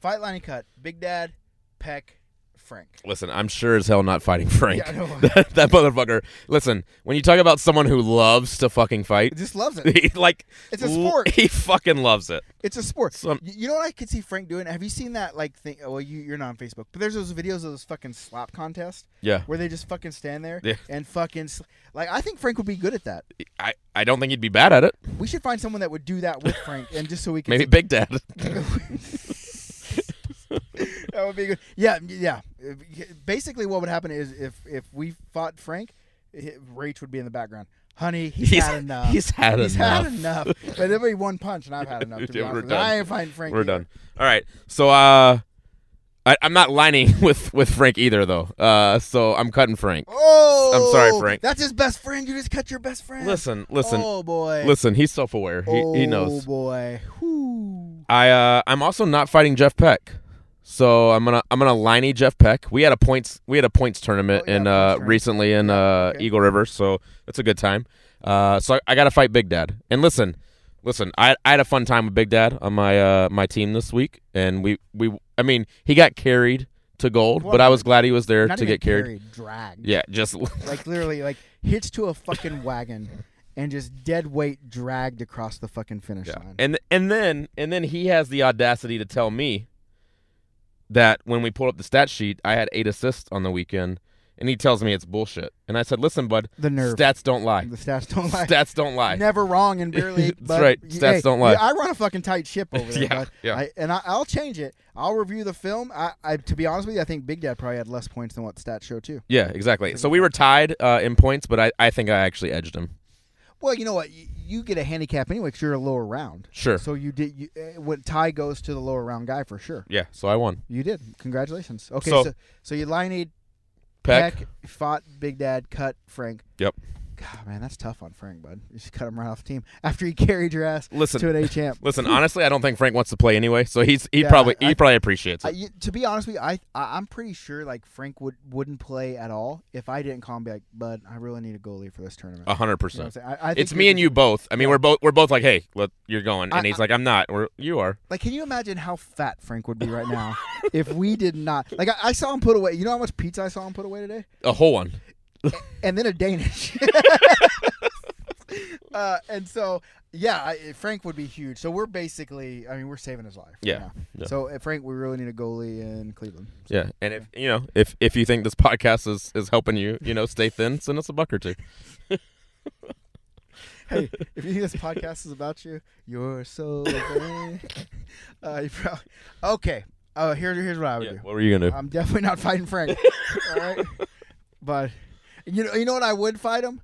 Fight liney cut. Big Dad, Peck, Frank. Listen, I'm sure as hell not fighting Frank. Yeah, know. that, that motherfucker. Listen, when you talk about someone who loves to fucking fight, Just loves it. he like It's a sport. He fucking loves it. It's a sport. Y- you know what I could see Frank doing? Have you seen that like thing? Well, you you're not on Facebook, but there's those videos of those fucking slap contests Yeah. where they just fucking stand there Yeah. and fucking sl- like. I think Frank would be good at that. I, I don't think he'd be bad at it. We should find someone that would do that with Frank, and just so we can Maybe Big Dad. That would be good. Yeah, yeah. Basically, what would happen is if if we fought Frank, Rach would be in the background. Honey, he's, He's- had enough. he's had He's enough. had enough. But it'll be one punch, and I've had enough. To be Yeah, honest we're done. I ain't fighting Frank. We're either. done. All right. So uh I, I'm not lining with, with Frank either though. Uh so I'm cutting Frank. Oh, I'm sorry, Frank. That's his best friend. You just cut your best friend. Listen, listen, Oh boy. listen, he's self aware. He oh, he knows. boy. Whew. I uh I'm also not fighting Jeff Peck. So I'm gonna I'm gonna liney Jeff Peck. We had a points we had a points tournament Oh, yeah, in uh tournament. recently in uh okay. Eagle River, so it's a good time. Uh so I, I gotta fight Big Dad. And listen, listen, I I had a fun time with Big Dad on my uh my team this week and we we I mean he got carried to gold, Well, but I was glad he was there to get carried. dragged. Yeah, just Like literally, like hitched to a fucking wagon, and just dead weight dragged across the fucking finish Yeah. line. And and then and then he has the audacity to tell me that when we pulled up the stat sheet, I had eight assists on the weekend, and he tells me it's bullshit. And I said, "Listen, bud, the nerve. stats don't lie. The stats don't lie. Stats don't lie." Never wrong in beer league. That's right. Stats hey, don't lie. I run a fucking tight ship over there. Yeah, bud. yeah. I, and I, I'll change it. I'll review the film. I, I, to be honest with you, I think Big Dad probably had less points than what stats show too. Yeah, exactly. So we were tied uh, in points, but I, I think I actually edged him. Well, you know what? You, get a handicap anyway because you're a lower round. Sure. So you did. You, uh, when tie goes to the lower round guy for sure. Yeah, so I won. You did. Congratulations. Okay. So- So so, you lineed Peck. Peck, fought Big Dad, cut Frank. Yep. God, man, that's tough on Frank, bud. You just cut him right off the team after he carried your ass Listen- to an A champ. Listen, honestly, I don't think Frank wants to play anyway, so he's he Yeah, probably I- he probably appreciates it. you, to be honest with you, I, I I'm pretty sure like Frank would wouldn't play at all if I didn't call him and be like, Bud, I really need a goalie for this tournament. Hundred You know percent. I, I It's me and you both. I mean, Yeah. we're both we're both like, hey, look, you're going, and I- he's I- like, I'm not. We're you are. Like, can you imagine how fat Frank would be right now if we did not? Like, I, I saw him put away. You know how much pizza I saw him put away today? A whole one. and then a Danish. uh, and so, yeah, I, Frank would be huge. So we're basically, I mean, we're saving his life. Yeah, yeah. So uh, Frank, we really need a goalie in Cleveland. Yeah, and if you know if if you think this podcast is is helping you, you know, stay thin, send us a buck or two. Hey, if you think this podcast is about you, you're so uh, you probably, okay. Uh, here, here's what I would Yeah, do. what were you gonna do? I'm definitely not fighting Frank. all right, but you know, you know what? I would fight him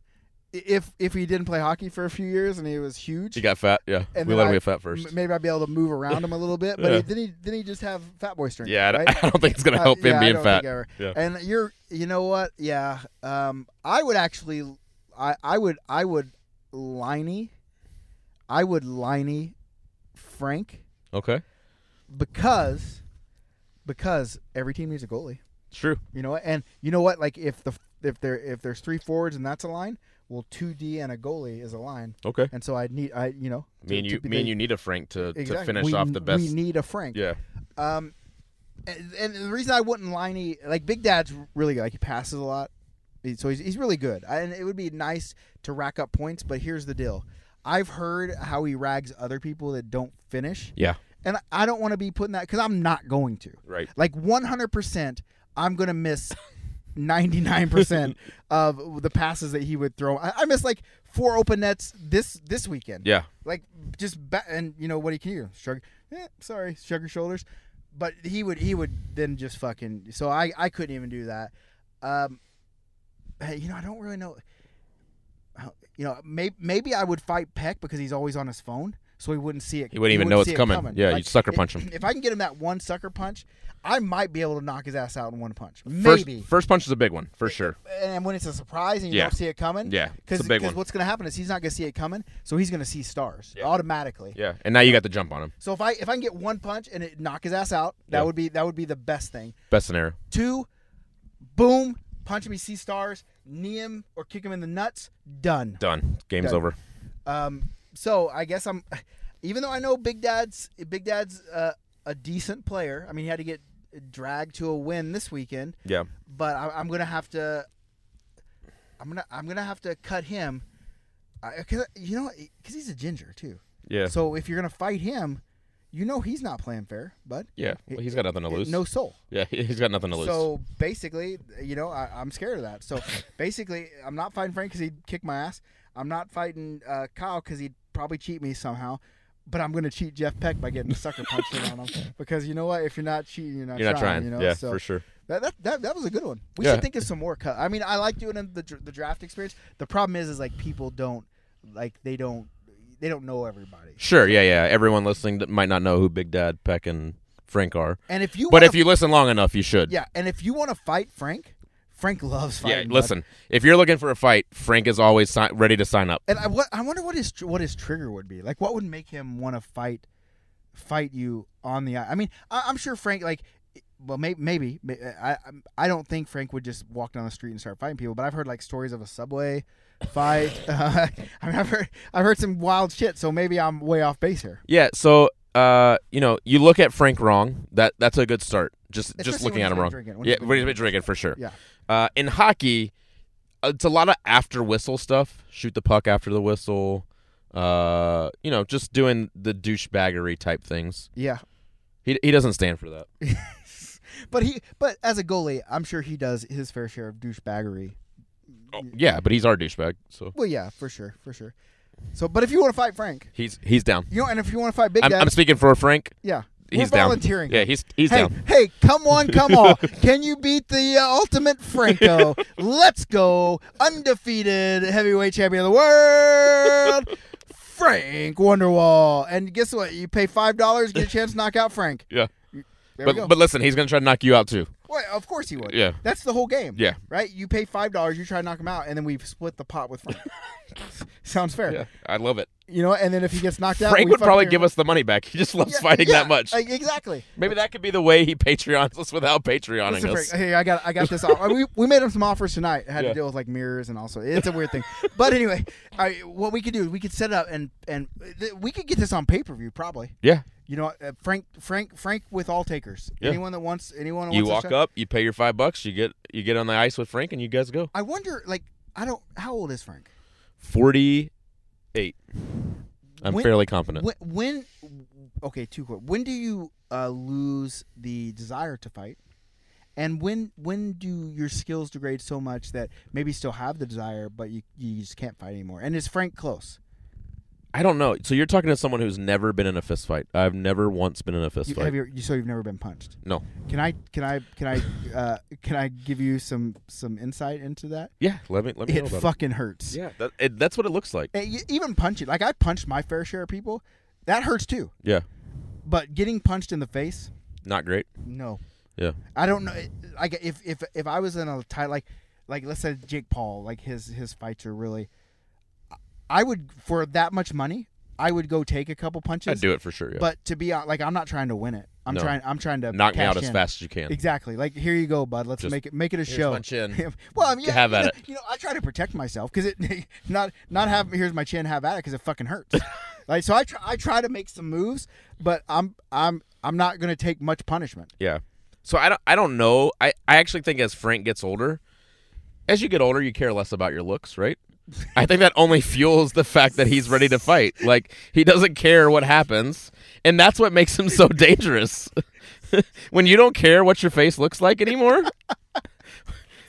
if if he didn't play hockey for a few years and he was huge. He got fat. Yeah, And we let him I- get fat first. Maybe I'd be able to move around him a little bit, but Yeah. he, then he then he just have fat boy strength. yeah, I, right? I don't think it's gonna Uh, help yeah, him I being fat. Yeah. And you're, you know what? Yeah, um, I would actually, I, I would, I would, liney, I would liney, Frank Okay, because, because every team needs a goalie. it's true. You know what? And you know what? Like if the if there if there's three forwards and that's a line, Well, two D and a goalie is a line, Okay. and so I need I you know Me and to- you, to me and you need a Frank to, to finish we, off the best. We need a Frank. yeah. Um, and, and the reason I wouldn't liney like Big Dad's really good. Like he passes a lot, so he's he's really good. I- And it would be nice to rack up points. But here's the deal: I've heard how he rags other people that don't finish, Yeah. and I don't want to be putting that because I'm not going to. Right. Like 100, percent I'm gonna miss. 99% of the passes that he would throw. I, I missed like four open nets this this weekend Yeah. like just ba- and you know what he can do shrug eh, sorry shrug your shoulders but he would he would then just fucking so i i couldn't even do that um hey, you know i don't really know you know maybe maybe i would fight peck because he's always on his phone so he wouldn't see it He wouldn't even know it's it coming. Yeah, you sucker punch him. if i can get him that one sucker punch i might be able to knock his ass out in one punch First, maybe first punch is a big one for sure. and when it's a surprise and you Yeah. don't see it coming Yeah, because a big one. what's going to happen is he's not going to see it coming so he's going to see stars Yeah. automatically Yeah. And now you got the jump on him. so if I if I can get one punch and it knock his ass out, that Yeah. would be that would be the best thing. Best scenario. Two, boom, punch him, he see stars, knee him or kick him in the nuts, done. Done. Game's Done. over. Um, so I guess I'm, even though I know Big Dad's Big Dad's uh, a decent player. I mean, he had to get dragged to a win this weekend, Yeah. but I, I'm gonna have to. I'm gonna I'm gonna have to cut him, because you know because he's a ginger too. Yeah. So if you're gonna fight him, you know he's not playing fair, bud. yeah. Well, he's got nothing to lose. No soul. Yeah. He's got nothing to lose. So basically, you know, I, I'm scared of that. So basically, I'm not fighting Frank because he'd kick my ass. I'm not fighting uh, Kyle because he'd probably cheat me somehow. But I'm going to cheat Jeff Peck by getting a sucker punch in on him because you know what? If you're not cheating, you're not You're not trying. trying. You know? yeah, so for sure. that, that, that, that was a good one. We Yeah. should think of some more cut. I mean, I like doing the the draft experience. The problem is, is like people don't like they don't they don't know everybody. Sure. Yeah. Yeah. Everyone listening might not know who Big Dad, Peck, and Frank are. And if you But if you listen long enough, you should. yeah, and if you want to fight Frank, Frank loves Yeah, fighting. bud. listen. If you're looking for a fight, Frank is always si- ready to sign up. And I, what, I wonder what his what his trigger would be. Like, what would make him want to fight fight you on the? I mean, I, I'm sure Frank like. Well, maybe, maybe I I don't think Frank would just walk down the street and start fighting people. But I've heard like stories of a subway fight. Uh, I mean, I've heard I've heard some wild shit. So maybe I'm way off base here. Yeah. So, uh, you know, you look at Frank wrong. That that's a good start. Just just looking at him wrong. drinking, yeah, when he's been drinking for sure. Yeah. Uh, in hockey, it's a lot of after whistle stuff. Shoot the puck after the whistle. Uh, you know, just doing the douchebaggery type things. Yeah, He he doesn't stand for that. but he but as a goalie, I'm sure he does his fair share of douchebaggery. Oh, yeah, but he's our douchebag, so Well, yeah, for sure, for sure. So, but if you want to fight Frank, he's he's down. you know, and if you want to fight Big I'm, Dad, I'm speaking for Frank. yeah, He's we're down. volunteering. Yeah, he's he's hey, down. hey, come on, come on. Can you beat the uh, ultimate Franco? Let's go. Undefeated heavyweight champion of the world, Frank Wonderwall. And guess what? You pay $5, get a chance to knock out Frank. Yeah. There But but listen, he's gonna try to knock you out too. Well, of course he would. Yeah. That's the whole game. Yeah. Right? You pay $5, you try to knock him out, and then we split the pot with Frank. Sounds fair. Yeah, I love it. You know, and then if he gets knocked out, Frank we would probably give us the money back. He just loves Yeah, fighting yeah, that much. like, exactly. Maybe that could be the way he Patreons us without Patreoning Listen, us. Frank, hey, I got I got this. off. we we made him some offers tonight. It had Yeah. to deal with like mirrors and also it's a weird thing. But anyway, I, what we could do is we could set up and and uh, th- we could get this on pay per view probably. Yeah. You know, uh, Frank Frank Frank with all takers. Yeah. Anyone that wants anyone that You wants walk up, you pay your five bucks, you get you get on the ice with Frank, and you guys go. I wonder, like, I don't. How old is Frank? Forty eight. I'm When- fairly confident. When, when okay, two quick. When do you uh, lose the desire to fight? And when when do your skills degrade so much that maybe you still have the desire, but you you just can't fight anymore? And is Frank close? I don't know. So you're talking to someone who's never been in a fist fight. I've never once been in a fist You, fight. have you, you so you've never been punched? no. Can I can I can I uh, can I give you some some insight into that? Yeah. Let me let me know It about fucking hurts. it. Yeah. That, it, that's what it looks like. And even punching, like I punched my fair share of people, that hurts too. Yeah. But getting punched in the face, Not great. no. Yeah. I don't know. Like if if if I was in a tight like like let's say Jake Paul, like his his fights are really. I would for that much money, I would go take a couple punches. I'd do it for sure. Yeah. But to be like, I'm not trying to win it. I'm No. trying. I'm trying to Knock me out cash as in. fast as you can. Exactly. Like here you go, bud. Let's Just, make it make it a here's show. my chin. well, I mean, yeah, Have you at know, it. You know, I try to protect myself because it not not have here's my chin, have at it because it fucking hurts. like so, I try I try to make some moves, but I'm I'm I'm not gonna take much punishment. Yeah. So I don't I don't know. I, I actually think as Frank gets older, as you get older, you care less about your looks, right? I think that only fuels the fact that he's ready to fight. Like he doesn't care what happens, and that's what makes him so dangerous. when you don't care what your face looks like anymore.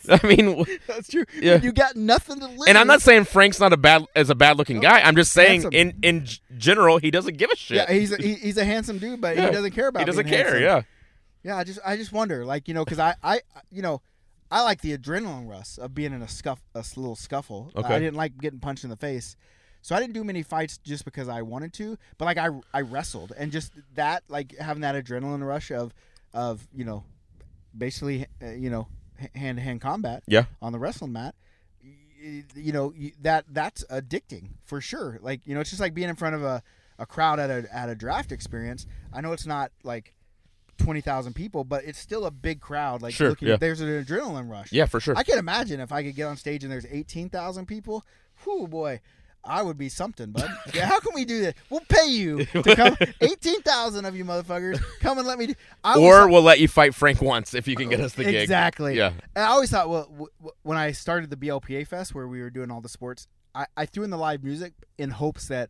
I mean, That's true. Yeah. You got nothing to lose. and I'm not saying Frank's not a bad as a bad looking guy. I'm just saying handsome. in in general he doesn't give a shit. Yeah, he's a, he, he's a handsome dude, but Yeah. he doesn't care about. He doesn't care. handsome. Yeah. Yeah, I just I just wonder, like you know, because I I you know, I like the adrenaline rush of being in a scuff a little scuffle. Okay. I didn't like getting punched in the face, so I didn't do many fights just because I wanted to. But like I I wrestled and just that like having that adrenaline rush of of you know, basically uh, you know hand to hand combat Yeah. on the wrestling mat. y- You know that that's addicting for sure. Like you know, it's just like being in front of a, a crowd at a at a draft experience. I know it's not like twenty thousand people, but it's still a big crowd. Like Sure, looking, yeah. there's an adrenaline rush. Yeah, for sure. I can imagine if I could get on stage and there's eighteen thousand people. Whew, boy, I would be something, bud. yeah, how can we do this? We'll pay you to come. Eighteen thousand of you motherfuckers come and let me do. I or we'll let you fight Frank once if you can get us the gig. Exactly. Yeah. And I always thought, well, w- w- when I started the BLPA Fest where we were doing all the sports, I, I threw in the live music in hopes that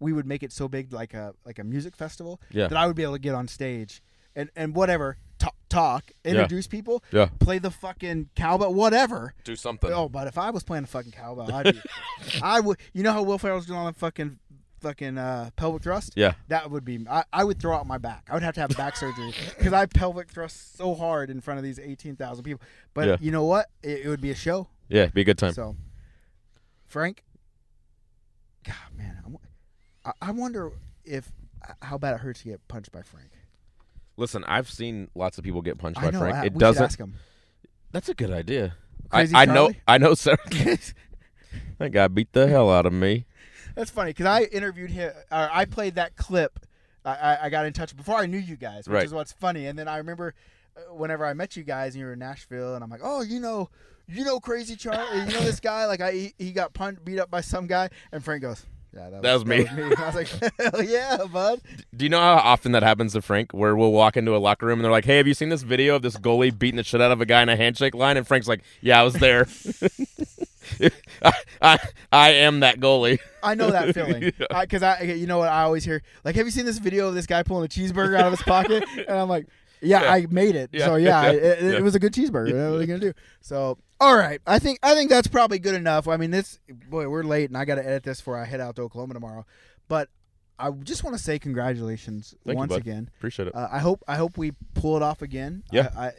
we would make it so big, like a like a music festival, Yeah. that I would be able to get on stage and and whatever talk, talk introduce people, Yeah. play the fucking cowbell, whatever. Do something. Oh, but if I was playing the fucking cowbell, I'd be, I would. You know how Will Ferrell's doing on the fucking fucking uh, pelvic thrust? Yeah. That would be. I, I would throw out my back. I would have to have back surgery because I pelvic thrust so hard in front of these eighteen thousand people. But Yeah. you know what? It, it would be a show. Yeah, be a good time. So, Frank, God, man, I'm- I, I wonder if how bad it hurts to get punched by Frank. Listen, I've seen lots of people get punched I by know. Frank. I, it we should doesn't. ask him. That's a good idea. Crazy I, I know. Charlie? I know. Sir, that guy beat the hell out of me. That's funny because I interviewed him. Or I played that clip. I, I, I got in touch before I knew you guys, which Right. is what's funny. And then I remember uh, whenever I met you guys and you were in Nashville, and I'm like, oh, you know, you know, Crazy Charlie, you know this guy. Like I, he, he got punched, beat up by some guy, and Frank goes, yeah, that was, That was me." I was like, hell yeah, bud. Do you know how often that happens to Frank? Where we'll walk into a locker room and they're like, "Hey, have you seen this video of this goalie beating the shit out of a guy in a handshake line?" And Frank's like, "Yeah, I was there. I, I, I am that goalie." I know that feeling because I, you know what I always hear like, have you seen this video of this guy pulling a cheeseburger out of his pocket? And I'm like, yeah, Yeah. I made it. Yeah. So yeah, Yeah. It, it, Yeah. it was a good cheeseburger. what are you gonna do? So all right, I think I think that's probably good enough. I mean, this boy, we're late, and I got to edit this before I head out to Oklahoma tomorrow. But I just want to say congratulations Thank once bud. again. Appreciate it. Uh, I hope I hope we pull it off again. Yeah. I, I,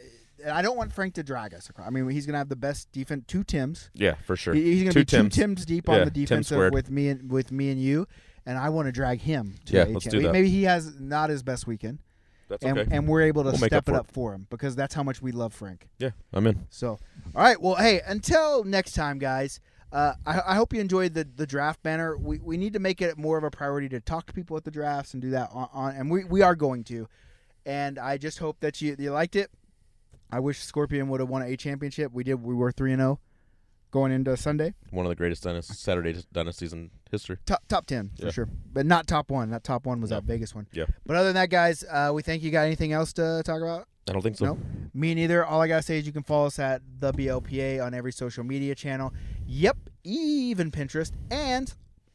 I don't want Frank to drag us. across. I mean, he's gonna have the best defense. Two Tims. yeah, for sure. He's going to Two be Tims. two Tims deep Yeah, on the defensive with me and with me and you, and I want to drag him. To Yeah, let's do that. Maybe he has not his best weekend, That's and, okay. and we're able to We'll step up it up for him because that's how much we love Frank. yeah, I'm in. So, all right, well, hey, until next time, guys. Uh, I, I hope you enjoyed the, the draft banner. We, we need to make it more of a priority to talk to people at the drafts and do that on, on and we, we are going to. And I just hope that you you liked it. I wish Scorpion would have won a championship. We did. We were three and zero going into Sunday. One of the greatest dynast- Saturday dynasties in history. top top ten for Yeah. sure, but not top one. That top one was No. that Vegas one. Yeah. But other than that, guys, uh, we thank you. Got anything else to talk about? I don't think so. No. Me neither. All I gotta say is you can follow us at the BLPA on every social media channel. Yep, even Pinterest and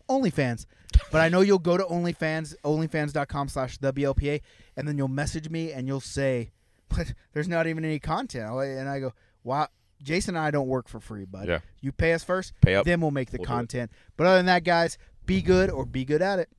OnlyFans. But I know you'll go to OnlyFans, OnlyFans.com slash the BLPA, and then you'll message me and you'll say, "But there's not even any content." And I go, "Wow." Jason and I don't work for free, bud. Yeah. You pay us first, Pay up. then we'll make the We'll content. But other than that, guys, be good or be good at it.